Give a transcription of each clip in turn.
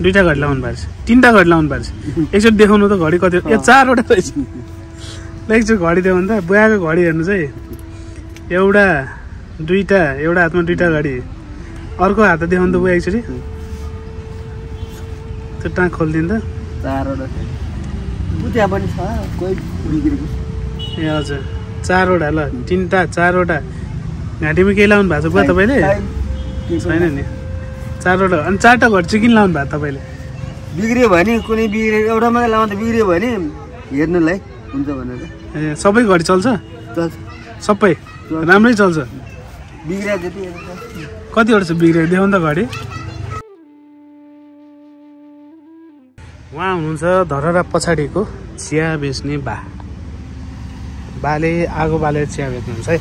दुइटा घडी लाउनु भएको छ। तिनवटा घडी लाउनु भएको छ। एकचोटि देखाउनु त घडी कति ए चारवटा रहेछ। ल एकचोटि घडी देखाउनु त। बुवाको घडी हेर्नु चाहिँ एउटा दुइटा एउटा हातमा दुइटा घडी। अर्को हात देखाउनु त बुवा एकचोटि। त्यो टाँग खोलिदिनु त। ए हजुर। चारवटा ल तिनवटा चारवटा। घाँटीमा केही लाउनु भएको छ बुवा तपाईँले? छैन नि। चारवटा अनि चारवटा घडी चाहिँ किन लाउनु भएको तपाईँले? बिग्रियो भने कुनै बिग्रियो एउटा मात्रै लाउँदा बिग्रियो भने हेर्नुलाई हुन्छ भनेर। ए सबै घडी चल्छ? चल्छ। सबै? राम्रै चल्छ? बिग्रियो जति कतिवटा छ बिग्रेको देखाउनु त घडी। उहाँ हुनुहुन्छ धरहरा पछाडिको चिया बेच्ने बा। बाले आगो बालेर चिया बेच्नुहुन्छ है।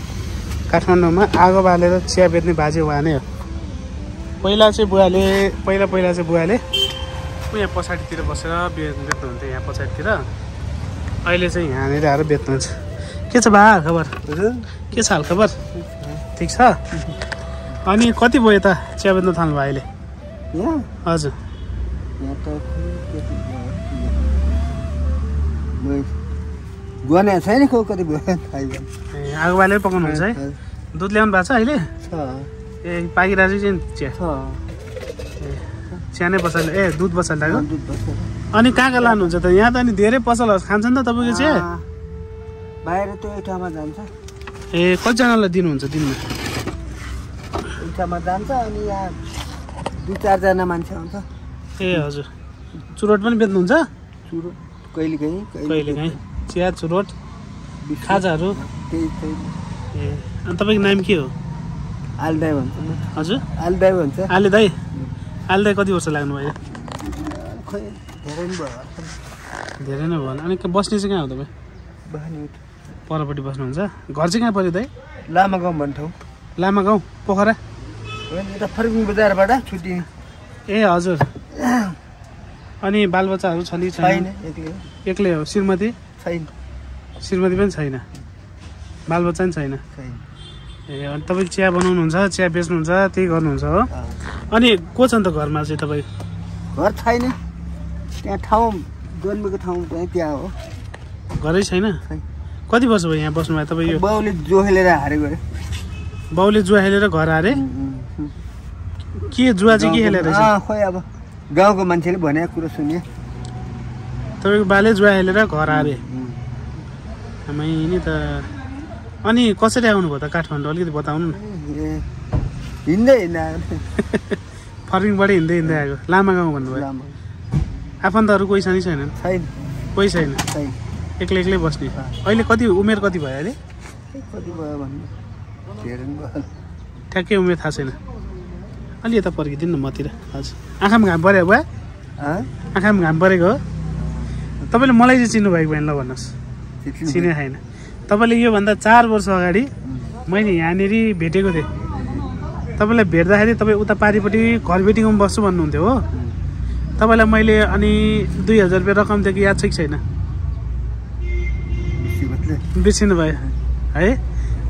काठमाडौँमा आगो बालेर चिया बेच्ने बा चाहिँ उहाँ नै हो। पहिला चाहिँ बुवाले पहिला पहिला चाहिँ बुवाले यहाँ पछाडितिर बसेर बे- बेच्नुहुन्थ्यो यहाँ पछाडितिर। अहिले चाहिँ यहाँनिर आएर बेच्नुहुन्छ। के छ बा खबर के छ हालखबर? ठिक छ? अनि कति भयो यता चिया बेच्न थाल्नु भयो अहिले? हजुर। छैन आगो बालेर पकाउनुहुन्छ है? दुध ल्याउनु भएको छ अहिले? ए पाकिरहेको चाहिँ चिया। छ। चिया नै पसल ए दुध बस्छ अनि कहाँ कहाँ लानुहुन्छ त? यहाँ त अनि धेरै पसलहरू खान्छ नि त तपाईँको चिया। बाहिर त्यो इठामा जान्छ। ए कतिजनालाई दिनुहुन्छ दिनमा? इठामा जान्छ अनि यहाँ दुई चारजना मान्छे आउँछ। ए हजुर। चुरोट पनि बेच्नुहुन्छ? सुरु कहिले काहीँ कहिले काहीँ चिया चुरोट खाजाहरू। ए अनि तपाईँको नाम के हो? आलदाई भन्छ। नि। हजुर भन्छ। आले दाई आले दाई कति वर्ष लाग्नु भयो? खोइ धेरै नि भयो। धेरै नै भयो अनि बस्ने चाहिँ कहाँ हो तपाईँ? परपट्टि बस्नुहुन्छ। घर चाहिँ कहाँ पऱ्यो दाइ? लामा गाउँ भन्ने ठाउँ। लामा गाउँ पोखरा? यता फर्किङ बजारबाट छुट्टी। ए हजुर। अनि बालबच्चाहरू छ कि छैन? एक्लै हो। श्रीमती? छैन। श्रीमती पनि छैन? बालबच्चा पनि छैन। ए अनि तपाईँ चिया बनाउनुहुन्छ चिया बेच्नुहुन्छ त्यही गर्नुहुन्छ हो। अनि को छ नि त घरमा चाहिँ तपाईँ? घर छैन। त्यहाँ ठाउँ जन्मेको ठाउँ त्यहाँ हो। घरै छैन। कति वर्ष भयो यहाँ बस्नुभयो तपाईँ यो? बाउले जोहेलेर हारेको अरे बाउले जुवा खेलेर घर हारे? के जुवा चाहिँ के खेलेर अँ, खोइ अब गाउँको मान्छेले भनेको कुरो सुन्यो। तपाईँको बाले जुवा खेलेर घर हारे। आमै नि त अनि कसरी आउनुभयो त काठमाडौँ? अलिकति बताउनु न। हिँड्दै हिँड्दै। आएको फर्किङबाटै हिँड्दै हिँड्दै आएको। लामा गाउँ भन्नुभयो। लामो। आफन्तहरू कोही छ कि छैनन् छैन। कोही छैन? छैन। एक्लै एक्लै बस्ने। अहिले कति उमेर कति भयो अहिले? कति भयो भन्नु। नि ठ्याक्कै उमेर थाहा छैन। अलि यता पर्खिदिनु न मतिर। हजुर आँखामा घाम पऱ्यो बुवा? आँखामा घाम परेको हो? तपाईँले मलाई चाहिँ चिन्नु भएको भएन ल भन्नुहोस्। चिने छैन। तपाईँले योभन्दा चार वर्ष अगाडि मैले यहाँनिर भेटेको थिएँ। तपाईँलाई भेट्दाखेरि तपाईँ उता पारिपट्टि घर बेटिङमा बस्छु भन्नुहुन्थ्यो हो। तपाईँलाई मैले अनि दुई हजार रुपियाँ रकम दिएको याद छ कि छैन। बिर्सिनु भयो है?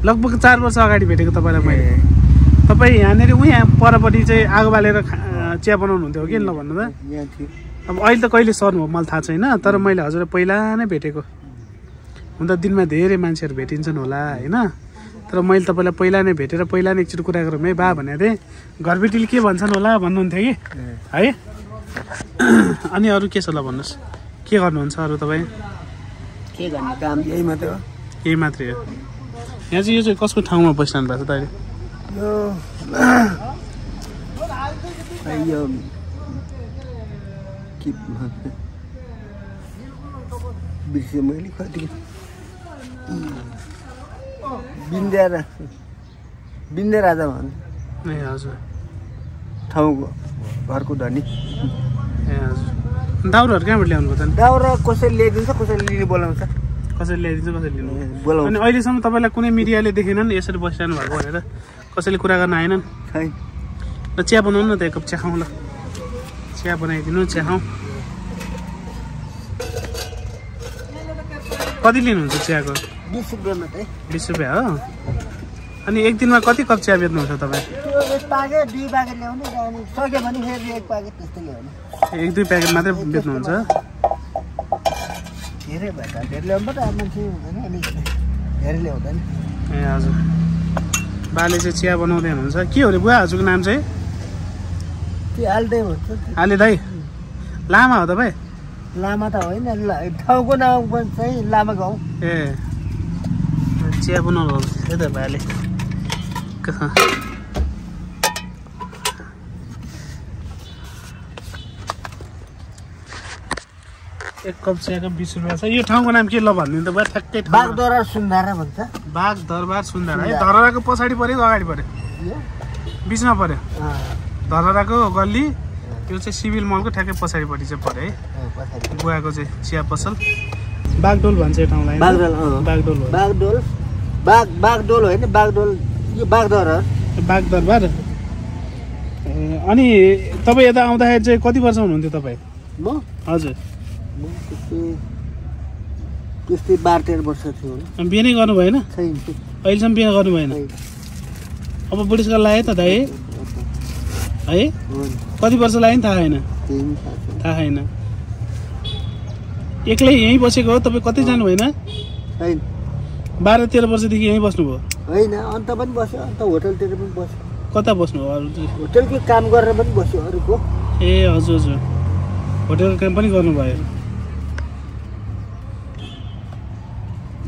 लगभग चार वर्ष अगाडि भेटेको तपाईँलाई मैले। तपाईँ यहाँनिर उहाँ परपट्टि चाहिँ आगो बालेर चिया बनाउनुहुन्थ्यो कि ल भन्नु त? यहाँ अब अहिले त कहिले सर्नु हो मलाई थाहा छैन तर मैले हजुर पहिला नै भेटेको। हुन त दिनमा धेरै मान्छेहरू भेटिन्छन् होला होइन? तर मैले तपाईँलाई पहिला नै भेटेर पहिला नै एकचोटि कुरा गरौँ है बा भनेको थिएँ घरबेटीले के भन्छन् होला भन्नुहुन्थ्यो कि? है? अनि अरू के छ ल भन्नुहोस्? के गर्नुहुन्छ अरू तपाईँ? के गर्ने काम? यही मात्रै हो। यही मात्रै हो। यहाँ चाहिँ यो चाहिँ कसको ठाउँमा बसिरहनु भएको छ त खै रा बिन्द्या राजा भन्छ ए हजुर। ठाउँको घरको धनी। ए हजुर। दाउराहरू कहाँबाट ल्याउनु त दाउरा कसैले ल्याइदिन्छ कसैले लिने बोलाउँछ? कसैले ल्याइदिन्छ कसैले लिनु? बोलाउँछ। अनि अहिलेसम्म तपाईँलाई कुनै मिडियाले देखेनन् यसरी बसिरहनु भएको भनेर? कसैले कुरा गर्न आएनन्? छैन ल चिया बनाउनु न त एक कप चिया खाउँ ल। चिया बनाइदिनु चिया खाउँ। कति लिनुहुन्छ चियाको? बिस रुपियाँ मात्रै बिस रुपियाँ हो? अनि एक दिनमा कति कप चिया बेच्नुहुन्छ तपाईँ? एक पाकेट दुई पाकेट ल्याउने र अनि सक्यो भने फेरि एक पाकेट त्यस्तो ल्याउने। एक दुई प्याकेट मात्रै बेच्नुहुन्छ धेरै भयो त धेरै ल्याउनु पर्छ मान्छे हुँदैन अलिक धेरै ल्याउँदैन। ए हजुर। बाले चाहिँ चिया बनाउँदै हुनुहुन्छ। के हो अरे बुवा हजुरको नाम चाहिँ? त्यो आल्टै भन्छ आले दाई? लामा हो तपाईँ? लामा त होइन ठाउँको नाम चाहिँ लामा गाउँ। ए। चिया बनाउनु है त भाइले कहाँ एक कप चियाको बिस रुपियाँ छ। यो ठाउँको नाम के ल भनिदिनु त? भयो ठ्याक्कै बागडोरा सुन्धारा भन्छ। बाघ दरबार सुन्दारा है सुन्दारा। धरहराको पछाडि पऱ्यो कि अगाडि पऱ्यो बिचमा पऱ्यो अँ, धरहराको गल्ली यो चाहिँ सिभिल मलको ठ्याक्कै पछाडिपट्टि चाहिँ पऱ्यो है। बुवाको चाहिँ चिया पसल। बागडोल भन्छ यो ठाउँलाई? बागडोल। बागडोल। बाग बागडोल होइन बागडोल यो बागडोरा बाघ दरबार ए, अनि तपाईँ यता आउँदाखेरि चाहिँ कति वर्ष हुनुहुन्थ्यो तपाईँ? म? हजुर। म त्यस्तै बाह्र तेह्र वर्ष थियो होला। अनि बिहे नै गर्नु भएन अहिलेसम्म बिहे गर्नु भएन। अब बुढेसकाल लाग्यो त दाइ है? कति वर्ष लाग्यो नि थाहा छैन थाहा छैन। एक्लै यहीँ बसेको हो? तपाईँ कतै जानु भएन बाह्र तेह्र वर्षदेखि यहीँ बस्नुभयो? होइन अन्त पनि बस्यो अन्त होटलतिर पनि बस्यो। कता बस्नुभयो अरू चाहिँ? होटलकै काम गरेर पनि बस्यो अरूको। ए हजुर हजुर। होटेलको काम पनि गर्नुभयो।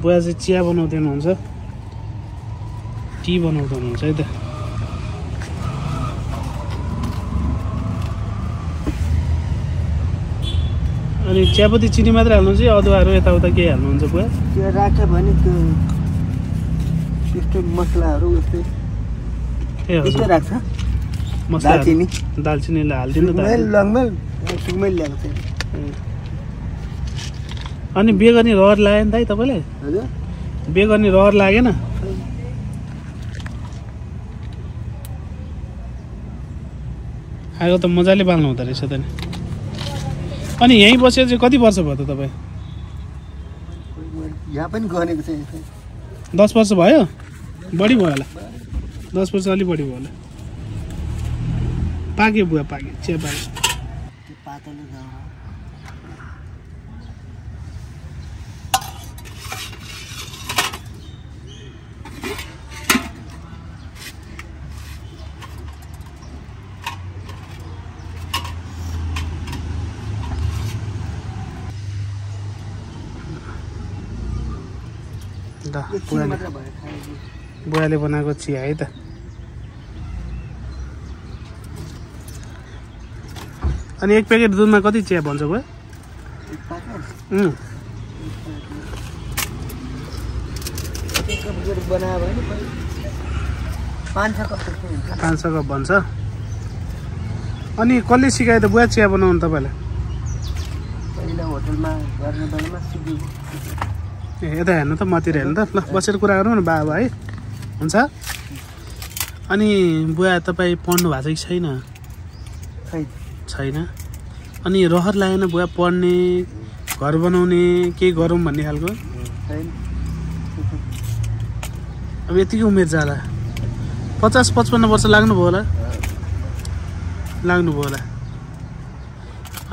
बुवा चाहिँ चिया बनाउँदै हुनुहुन्छ। टी बनाउँदै हुनुहुन्छ है त। अनि चियापत्ती चिनी मात्रै हाल्नुहुन्छ अदुवाहरू यताउता केही हाल्नुहुन्छ बुवा? त्यो राख्यो भने त्यो त्यस्तो मसलाहरू उस्तै। ए हजुर। राख्छ। मसला दालचिनी। दालचिनीलाई हालिदिनु त लङ्मेल सुकमेल ल्याएको छैन ए। अनि बिहे गर्ने रहर लाग्यो नि दाइ तपाईँलाई? हजुर। बिहे गर्ने रहर लागेन? आगो त मजाले बाल्नु हुँदो रहेछ त नि। अनि यहीँ बसेर चाहिँ कति वर्ष भयो त तपाईँ? यहाँ पनि गनेको छैन दस वर्ष भयो? बढी भयो होला। दस वर्ष अलिक बढी भयो होला। पाक्यो बुवा पाक्यो। चिया पाक्यो। ल बुवाले बुवाले बनाएको चिया है त। अनि एक प्याकेट दुधमा कति चिया भन्छ पनि पाँच छ कप जस्तो हुन्छ पाँच सौ कप भन्छ। अनि कसले सिकायो त बुवा चिया बनाउनु तपाईँलाई? ए यता हेर्नु त मतिर हेर्नु त ल बसेर कुरा गरौँ न बाबा है? हुन्छ? अनि बुवा तपाईँ पढ्नु भएको छ कि छैन? छैन। अनि रहर लागेन बुवा पढ्ने घर बनाउने केही गरौँ भन्ने खालको? अब यतिकै उमेर जाला पचास पचपन्न वर्ष लाग्नुभयो होला। लाग्नुभयो होला।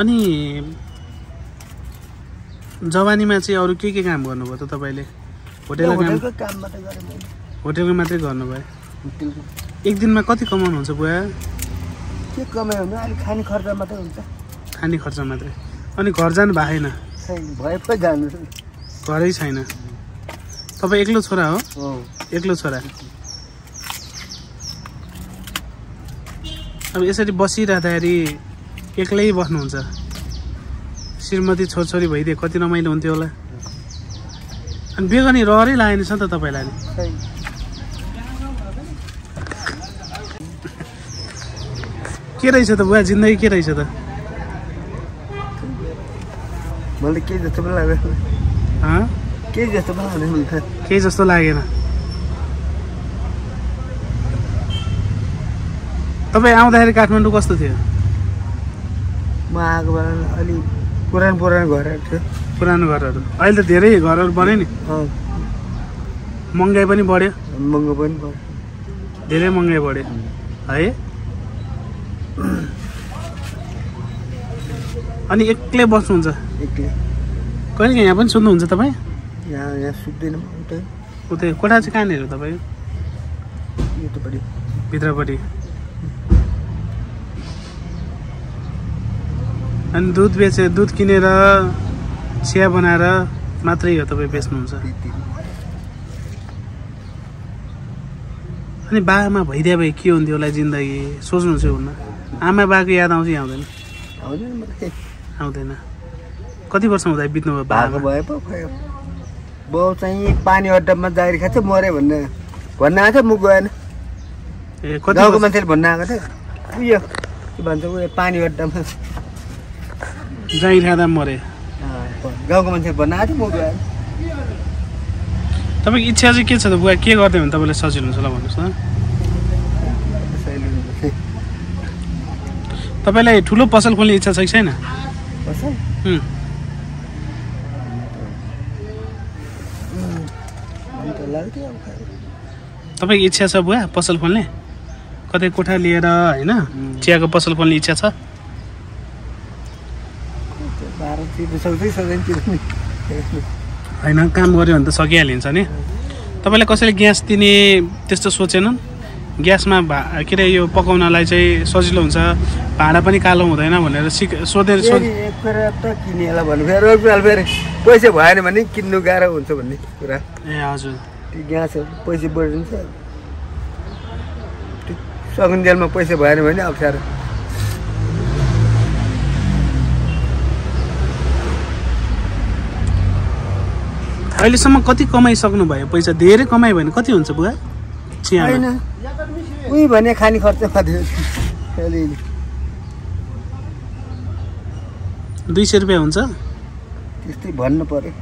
अनि जवानीमा चाहिँ अरू के के काम गर्नुभयो त तपाईँले? होटेलको काम होटलको काम मात्रै गर्नुभयो? एक दिनमा कति कमाउनुहुन्छ बुवा? के कमायो भने अहिले खाने खर्च मात्रै हुन्छ। खाने खर्च मात्रै। अनि घर जानु भएको छैन छैन भए पो जानु। घरै छैन। तपाईँ एक्लो छोरा हो। एक्लो छोरा। अब यसरी बसिरहँदाखेरि एक्लै बस्नुहुन्छ। श्रीमती छोरछोरी भइदिए कति रमाइलो हुन्थ्यो होला? अनि बिहे गर्ने रहरै लागेन छ नि त तपाईँलाई के रहेछ त बुवा? जिन्दगी के रहेछ त? मलाई केही जस्तो पनि लाग्दैन। केही जस्तो पनि लाग्दैन केही जस्तो लागेन। तपाईँ आउँदाखेरि काठमाडौँ कस्तो थियो? म आएको बेला अलि पुरानो पुरानो घरहरू थियो। पुरानो घरहरू। अहिले त धेरै घरहरू बन्यो नि। महँगाइ पनि बढ्यो। महँगो पनि भयो। धेरै महँगाइ बढ्यो। है? अनि एक्लै बस्नुहुन्छ? एक्लै। कहिले यहाँ पनि सुन्नुहुन्छ तपाईँ? यहाँ यहाँ सुत्दैन उतै। उतै। कोठा चाहिँ कहाँनिर तपाईँ? भित्रपट्टि। अनि दुध बेचे दुध किनेर चिया बनाएर मात्रै हो तपाईँ बेच्नुहुन्छ। अनि बाबामा भइदिए भए के हुन्थ्यो होला जिन्दगी? सोच्नु चाहिँ हुन्न। आमा बाबाको याद आउँछ कि आउँदैन? आउँदैन कति वर्ष हुँदा बित्नुभयो भएको बाबा भए पो बाउ चाहिँ पानी अड्डामा जागिर खान्छ मऱ्यो भन्ने। भन्न आएको थियो म गएन। ए कति गाउँको मान्छेले भन्न आएको थियो। उयो के भन्छ उयो पानी अड्डामा। जागिर खाँदा मरे। गाउँको मान्छेले भन्न आएको थियो म तपाईँको इच्छा चाहिँ के छ त बुवा? के गर्दै भने तपाईँलाई सजिलो हुन्छ ल भन्नुहोस् न। तपाईँलाई ठुलो पसल खोल्ने इच्छा छ कि छैन। तपाईँको इच्छा छ बुवा पसल खोल्ने? कतै कोठा लिएर होइन? चियाको पसल खोल्ने इच्छा छ? होइन काम गऱ्यो भने त सकिहालिन्छ नि। तपाईँलाई कसैले ग्यास दिने त्यस्तो सोचेनन्? ग्यासमा भा के अरे यो पकाउनलाई चाहिँ सजिलो हुन्छ भाँडा पनि कालो हुँदैन भनेर सिक सोधेर किनेला भन्नु फेरि पैसा भएन भने किन्नु गाह्रो हुन्छ भन्ने कुरा। ए हजुर। त्यो ग्यासहरू पैसा बढिदिन्छ त्यो सकुन्जेलमा पैसा भएन भने अप्ठ्यारो। अहिलेसम्म कति कमाइसक्नु भयो? पैसा धेरै कमायो भने कति हुन्छ बुवा? चियामा? उही भने खाने खर्च दुई सय रुपियाँ हुन्छ? त्यस्तै भन्नु पऱ्यो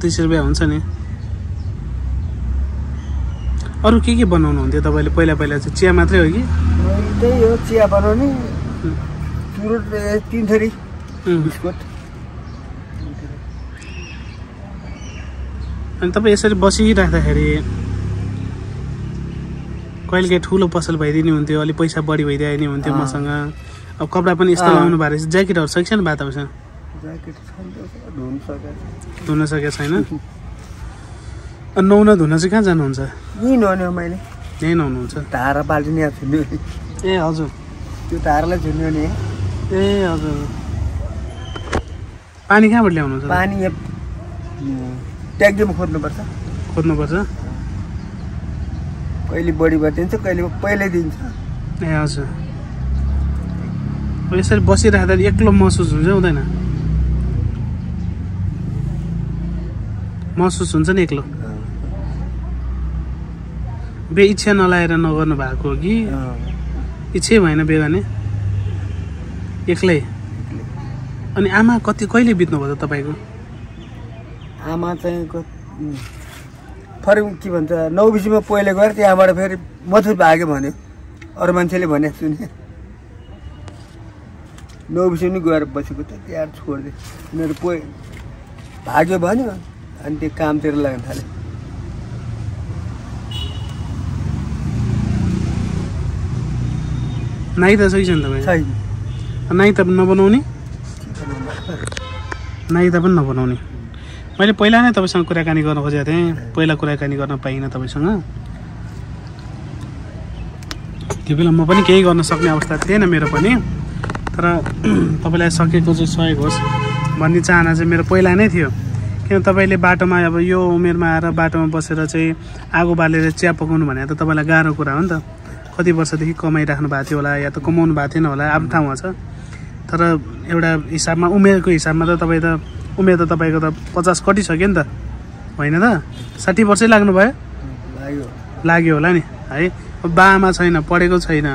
दुई सय रुपियाँ हुन्छ नि। अरू के के बनाउनु हुन्थ्यो तपाईँले पहिला पहिला चाहिँ? चिया मात्रै हो कि? त्यही हो चिया बनाउने। तिन थरी. बिस्कुट। अनि तपाईँ यसरी बसिराख्दाखेरि कहिले ठुलो पसल भइदिने हुन्थ्यो अलिक पैसा बढी भइदिए हुन्थ्यो अँ। मसँग। अब कपडा पनि यस्तो अँ। लगाउनु भएको रहेछ। ज्याकेटहरू छ कि छैन बा तपाईँसँग ज्याकेट छन् धुन सकेको छैन। नुहाउन धुन चाहिँ कहाँ जानुहुन्छ? यहीँ नुहाउनुहुन्छ? धारा बाल्टी नै छुन्यो ए हजुर। त्यो धारालाई छुन्यो नि। ए हजुर। पानी कहाँबाट ल्याउनुहुन्छ? पानी ट्याङ्कीमा खोज्नुपर्छ। खोज्नुपर्छ। कहिले बढी भइदिन्छ कहिले पहिल्यै दिन्छ। ए हजुर। यसरी बसिराख्दाखेरि एक्लो महसुस हुन्छ हुँदैन। महसुस हुन्छ नि एक्लो। बे इच्छा नलाएर नगर्नु भएको हो कि? इच्छै भएन बे गर्ने एक्लै। अनि आमा कति कहिले बित्नुभयो त तपाईँको? आमा चाहिँ फरि के भन्छ नौ बिसीमा पहिले गएर त्यहाँबाट फेरि मथुर भाग्यो भन्यो। अरू मान्छेले भने सुने नौ बिसी पनि गएर बसेको त त्यहाँ छोडिदियो उनीहरू पोइ भाग्यो भन्यो अनि त्यो कामतिर लाग्न थाल्यो। नाइ त छ कि छैन। तपाईँ नाइ त नबनाउने। नाइ त पनि नबनाउने। मैले पहिला नै तपाईँसँग कुराकानी गर्न खोजेको थिएँ। पहिला कुराकानी गर्न पाइनँ तपाईँसँग। त्यो बेला म पनि केही गर्न सक्ने अवस्था थिएन मेरो पनि। तर तपाईँलाई सकेको चाहिँ सहयोग होस् भन्ने चाहना चाहिँ मेरो पहिला नै थियो। किन तपाईँले बाटोमा अब यो उमेरमा आएर बाटोमा बसेर चाहिँ आगो बालेर चिया पकाउनु भने त तपाईँलाई गाह्रो कुरा हो नि त। कति वर्षदेखि कमाइराख्नु भएको थियो होला या त कमाउनु भएको थिएन होला आफ्नो ठाउँमा छ तर एउटा हिसाबमा उमेरको हिसाबमा त तपाईँ त उमेर त तपाईँको त पचास कटिसक्यो नि त? होइन त? साठी वर्षै लाग्नुभयो लाग्यो। लाग्यो होला नि। है? अब बाआमा छैन पढेको छैन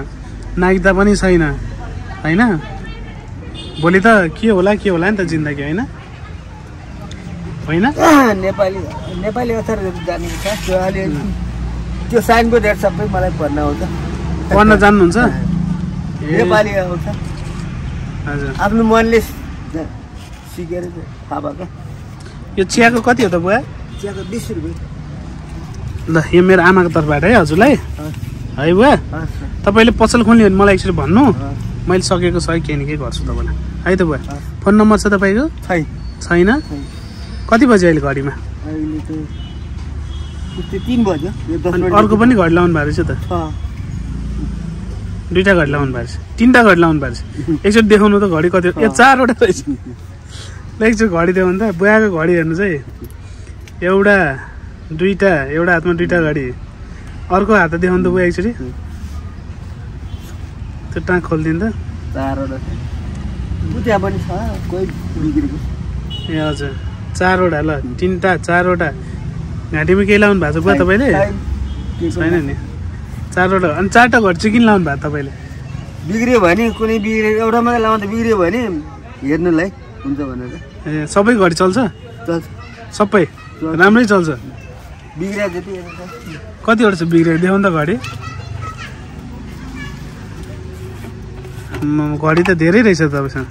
नागरिकता पनि छैन होइन? भोलि त के होला के होला नि त जिन्दगी होइन? होइन? नेपाली नेपाली अक्षर जानेको छ त्यो त्यो साइनको डेट सबै मलाई भन्न आउँछ। पढ्न जान्नुहुन्छ? नेपाली आउँछ। हजुर। आफ्नो मनले सिकेर यो चियाको कति हो त बुवा? चियाको बिस रुपियाँ। ल यो मेरो आमाको तर्फबाट है हजुरलाई। है बुवा? तपाईँले पसल खोल्ने भने मलाई एकचोटि भन्नु। मैले सकेको सही केही न केही गर्छु तपाईँलाई। है त बुवा। फोन नम्बर छ तपाईँको? छैन। कति बजी अहिले घडीमा? बज्यो। अर्को पनि घडी लाउनु भएको रहेछ त? दुइटा घडी लाउनु भएको रहेछ। तिनवटा घडी लाउनु भएको रहेछ। एकचोटि देखाउनु त घडी कति ए। चारवटा रहेछ। एकचोटि घडी देखाउनु त बुवाको घडी हेर्नु चाहिँ एउटा दुईवटा एउटा हातमा दुईवटा घडी। अर्को हात देखाउनु त बुवा एकचोटि त्यो टाँग खोलिदिनु त। ए हजुर। चारवटा ल तिनवटा चारवटा। घाँटीमा केही लाउनु भएको छ बुवा तपाईँले? छैन नि। चारवटा अनि चारवटा घडी चाहिँ किन लाउनु भएको तपाईँले? बिग्रियो भने कुनै बिग्रियो एउटा मात्रै लाउँदा बिग्रियो भने हेर्नुलाई। हुन्छ भनेर। ए सबै घडी चल्छ? चल्छ। सबै। राम्रै चल्छ? बिग्रियो जति। कतिवटा छ बिग्रेको देखाउनु त घडी घडी त धेरै रहेछ तपाईँसँग।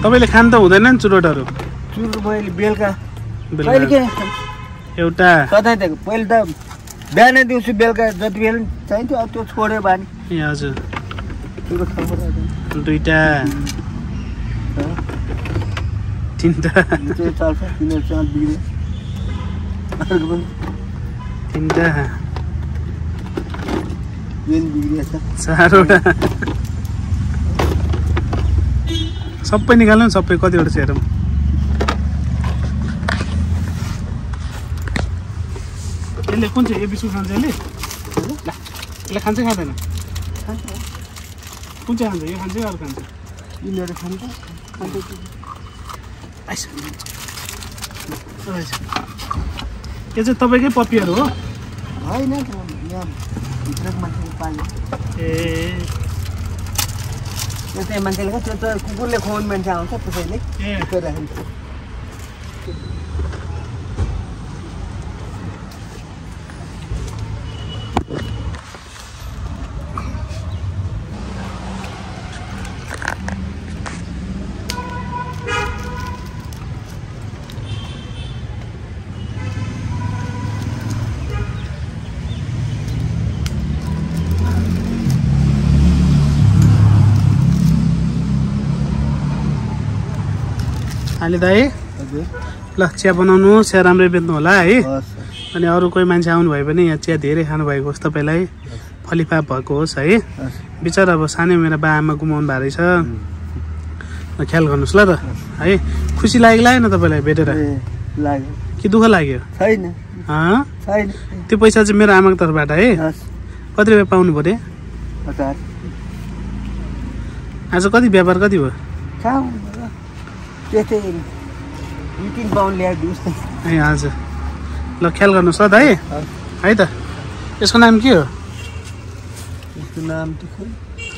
तपाईँले खानु त हुँदैन नि चुरोटहरू। चुरो मैले बेलुका एउटा सधैँ पहिले त बिहानै दिउँसो बेलुका जति बेला चाहिन्थ्यो अब त्यो छोड्यो बानी। ए हजुर। दुईवटा तिनवटा चाहिँ तिनवटा चारवटा। सबै निकाल्नु सबै कतिवटा छ हेरौँ। यसले कुन चाहिँ यो बिस्कुट खान्छ यसले ला, यसले खान्छ खाँदैन कुन चाहिँ खान्छ यो खान्छ अरू खान्छ यिनीहरू खान्छ खान्छ रहेछ। यो चाहिँ तपाईँकै पपिहरू हो होइन यहाँ भित्रको मान्छेले पाल्यो ए त्यो चाहिँ मान्छेले त्यो त कुकुरले खुवाउने मान्छे आउँछ त्यसैले ए दाइ हजुर ल चिया बनाउनु चिया राम्रै बेच्नु होला है। अनि अरू कोही मान्छे आउनु भयो भने यहाँ चिया धेरै खानुभएको होस् तपाईँलाई फलिफाप भएको होस् है। बिचरा अब सानै मेरो बा आमा गुमाउनु भएको रहेछ। ल ख्याल गर्नुहोस् ल त है। खुसी लागेको लागेन तपाईँलाई भेटेर? लाग्यो कि दुःख लाग्यो? छैन। त्यो पैसा चाहिँ मेरो आमाको तर्फबाट है। कति रुपियाँ पाउनु पऱ्यो आज कति व्यापार कति भयो? त्यस्तै दुई तिन पाउन्ड ल्याइदिनुहोस् न। ए हजुर। ल ख्याल गर्नुहोस् ल दाइ है त। यसको नाम के हो? यसको नाम त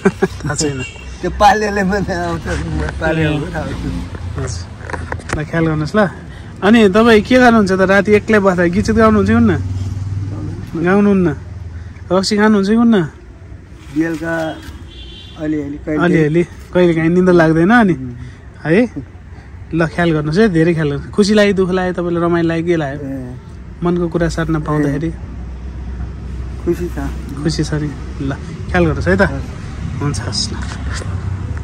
थाहा छैन। त्यो पालेले मात्रै आउँछ म पाले ए। आउँछु। हजुर ल ख्याल गर्नुहोस् ल। अनि तपाईँ के गर्नुहुन्छ त? राति एक्लै बस्दा गीत गाउनुहुन्छ कि हुन्न? गाउनुहुन्न। रक्सी खानुहुन्छ कि हुन्न? बेलुका अलिअलि अलिअलि। कहिले काहीँ निन्दा लाग्दैन अनि। है? ल ख्याल गर्नुहोस् है धेरै ख्याल गर्नुहोस्। खुसी लाग्यो दुःख लाग्यो तपाईँलाई रमाइलो लाग्यो के लाग्यो? मनको कुरा साट्न पाउँदाखेरि। खुसी छ। खुसी छ नि। ल ख्याल गर्नुहोस् है त। हुन्छ हस् ल।